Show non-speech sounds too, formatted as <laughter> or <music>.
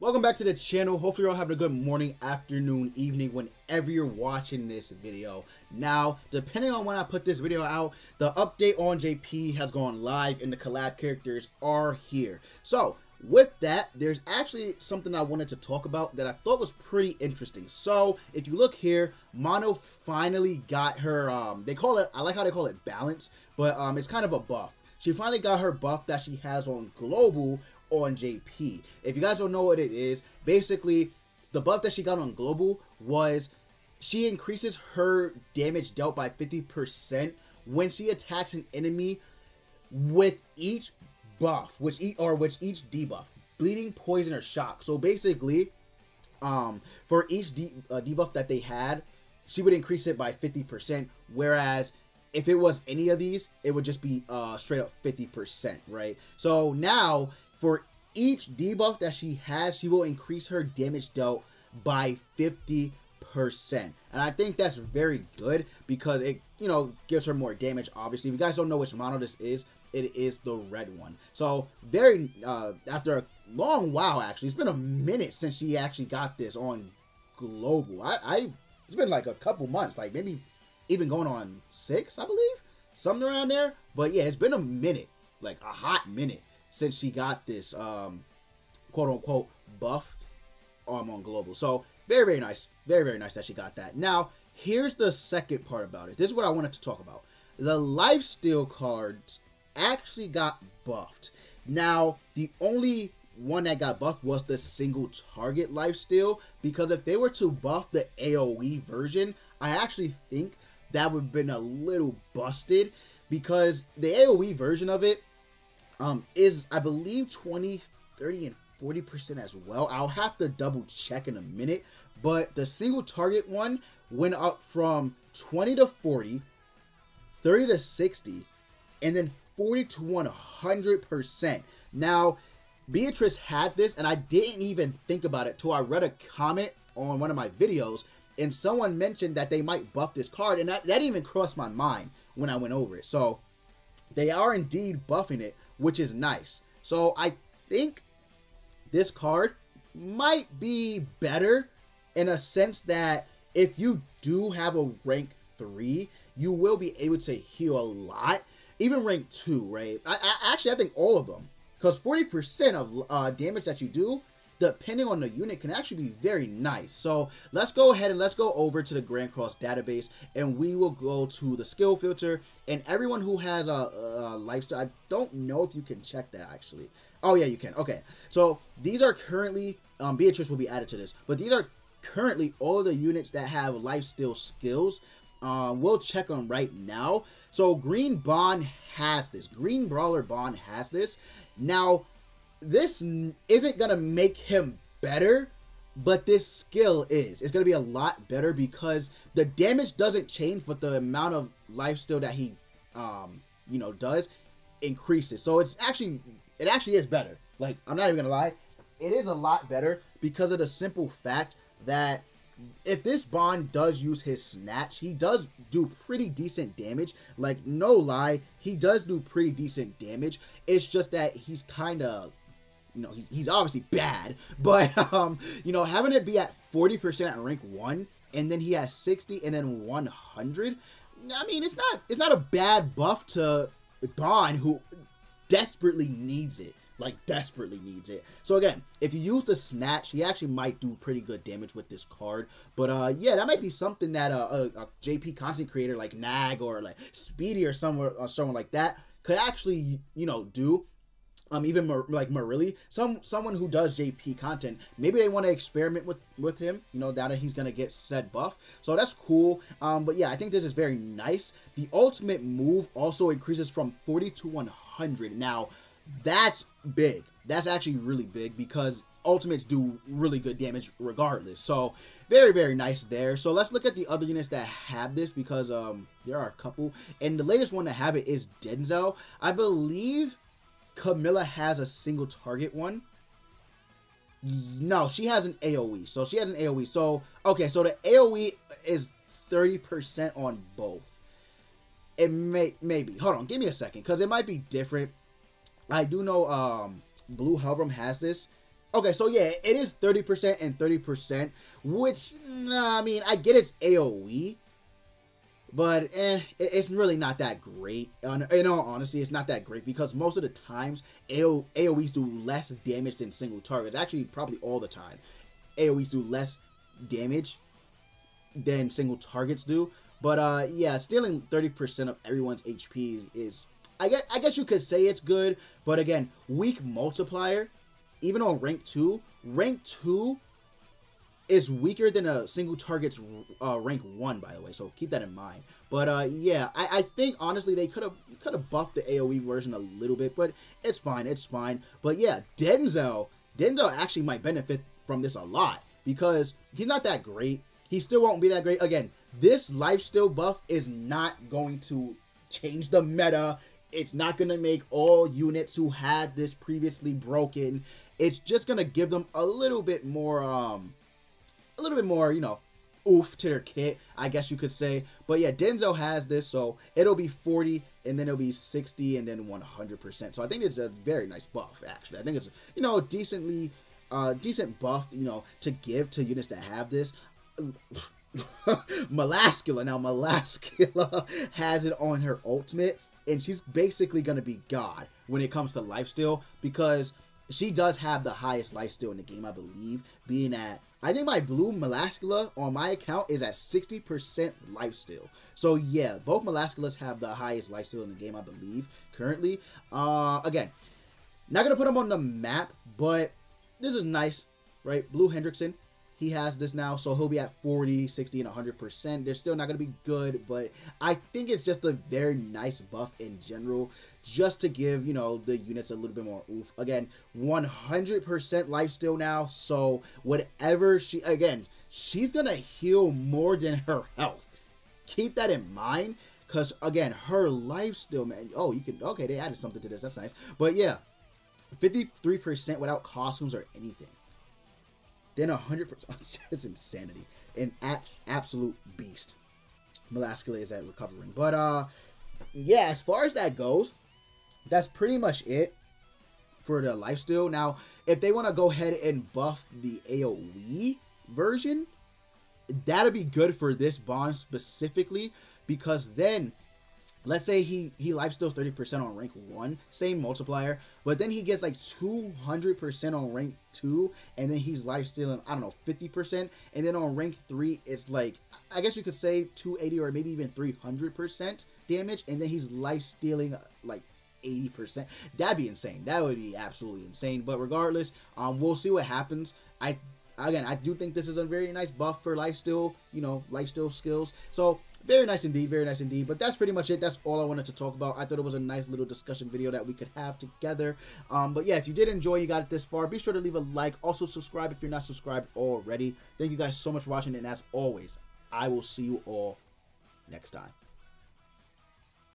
Welcome back to the channel. Hopefully you're all having a good morning, afternoon, evening, whenever you're watching this video. Now, depending on when I put this video out, the update on JP has gone live and the collab characters are here. So, with that, there's actually something I wanted to talk about that I thought was pretty interesting. So, if you look here, Mono finally got her, um, they call it, I like how they call it balance, but um, it's kind of a buff. She finally got her buff that she has on Global, on JP. If you guys don't know what it is, basically the buff that she got on Global was she increases her damage dealt by 50% when she attacks an enemy with each buff, which each or which each debuff, bleeding, poison, or shock. So basically, um, for each de uh, debuff that they had, she would increase it by 50%. Whereas if it was any of these, it would just be uh, straight up 50%, right? So now for each debuff that she has, she will increase her damage dealt by 50%. And I think that's very good because it, you know, gives her more damage, obviously. If you guys don't know which mono this is, it is the red one. So, very, uh, after a long while, actually, it's been a minute since she actually got this on global. I, I it's been like a couple months, like maybe even going on six, I believe, something around there. But yeah, it's been a minute, like a hot minute since she got this um, quote unquote buff um, on global. So very very nice, very very nice that she got that. Now here's the second part about it. This is what I wanted to talk about. The lifesteal cards actually got buffed. Now the only one that got buffed was the single target lifesteal because if they were to buff the AoE version, I actually think that would have been a little busted because the AoE version of it um, is I believe 20, 30, and 40% as well. I'll have to double check in a minute, but the single target one went up from 20 to 40, 30 to 60, and then 40 to 100%. Now, Beatrice had this, and I didn't even think about it till I read a comment on one of my videos, and someone mentioned that they might buff this card, and that, that even crossed my mind when I went over it. So, they are indeed buffing it, which is nice. So I think this card might be better in a sense that if you do have a rank 3, you will be able to heal a lot. Even rank 2, right? I, I Actually, I think all of them. Because 40% of uh, damage that you do depending on the unit, can actually be very nice. So let's go ahead and let's go over to the Grand Cross database and we will go to the skill filter and everyone who has a, a lifesteal, I don't know if you can check that actually. Oh yeah, you can. Okay. So these are currently, um, Beatrice will be added to this, but these are currently all the units that have lifesteal skills. Uh, we'll check them right now. So Green Bond has this. Green Brawler Bond has this. Now, this isn't gonna make him better, but this skill is. It's gonna be a lot better because the damage doesn't change, but the amount of life steal that he, um, you know, does increases. So it's actually, it actually is better. Like I'm not even gonna lie, it is a lot better because of the simple fact that if this Bond does use his snatch, he does do pretty decent damage. Like, no lie, he does do pretty decent damage. It's just that he's kind of you know, he's, he's obviously bad, but, <laughs> um, you know, having it be at 40% at rank 1, and then he has 60 and then 100, I mean, it's not, it's not a bad buff to Bond, who desperately needs it like desperately needs it. So again, if you use the snatch, he actually might do pretty good damage with this card. But uh, yeah, that might be something that uh, a, a JP content creator like Nag or like Speedy or someone or someone like that could actually you know do um, even Mar- like Marilli, some someone who does JP content, maybe they want to experiment with with him. You know, now that he's gonna get said buff, so that's cool. Um, but yeah, I think this is very nice. The ultimate move also increases from 40 to 100. Now, that's big. That's actually really big because ultimates do really good damage regardless. So very very nice there. So let's look at the other units that have this because um there are a couple, and the latest one to have it is Denzel. I believe Camilla has a single target one. No, she has an AoE. So she has an AoE. So, okay, so the AoE is 30% on both. It may, maybe. Hold on, give me a second, because it might be different. I do know um, Blue Helbram has this. Okay, so yeah, it is 30% and 30%, which, nah, I mean, I get it's AoE, but eh, it's really not that great. In all honesty, it's not that great because most of the times AO, AoEs do less damage than single targets. Actually, probably all the time, AoEs do less damage than single targets do. But uh, yeah, stealing 30% of everyone's HP is, is I guess I guess you could say it's good, but again, weak multiplier, even on rank two, rank two is weaker than a single target's uh, rank one, by the way. So keep that in mind. But uh, yeah, I, I think honestly they could have could have buffed the AOE version a little bit, but it's fine, it's fine. But yeah, Denzel, Denzel actually might benefit from this a lot because he's not that great. He still won't be that great. Again, this lifesteal buff is not going to change the meta. It's not going to make all units who had this previously broken. It's just going to give them a little bit more um a little bit more, you know, oof to their kit, I guess you could say. But yeah, Denzel has this, so it'll be 40, and then it'll be 60, and then 100%. So I think it's a very nice buff, actually. I think it's, you know, decently, uh, decent buff, you know, to give to units that have this. <laughs> Melascula, now Melascula <laughs> has it on her ultimate, and she's basically going to be God when it comes to lifesteal, because she does have the highest lifesteal in the game, I believe, being at I think my blue Melascula on my account is at 60% lifesteal. So yeah, both Melasculas have the highest lifesteal in the game, I believe, currently. Uh, again, not going to put them on the map, but this is nice, right? Blue Hendrickson, he has this now, so he'll be at 40, 60, and 100%. They're still not going to be good, but I think it's just a very nice buff in general just to give, you know, the units a little bit more oof. Again, 100% life steal now, so whatever she, again, she's going to heal more than her health. Keep that in mind, because, again, her life steal, man, oh, you can, okay, they added something to this, that's nice. But, yeah, 53% without costumes or anything. Then 100%, <laughs> just insanity. An absolute beast. Melascula is at recovering. But, uh, yeah, as far as that goes, that's pretty much it for the lifesteal. Now, if they want to go ahead and buff the AoE version, that'll be good for this bond specifically because then let's say he he lifesteals 30% on rank 1 same multiplier but then he gets like 200% on rank 2 and then he's lifestealing i don't know 50% and then on rank 3 it's like i guess you could say 280 or maybe even 300% damage and then he's lifestealing like 80%. That'd be insane. That would be absolutely insane. But regardless, um, we'll see what happens. I again, I do think this is a very nice buff for lifesteal, you know, lifesteal skills. So very nice indeed, very nice indeed. But that's pretty much it. That's all I wanted to talk about. I thought it was a nice little discussion video that we could have together. Um, but yeah, if you did enjoy, you got it this far, be sure to leave a like. Also subscribe if you're not subscribed already. Thank you guys so much for watching, and as always, I will see you all next time.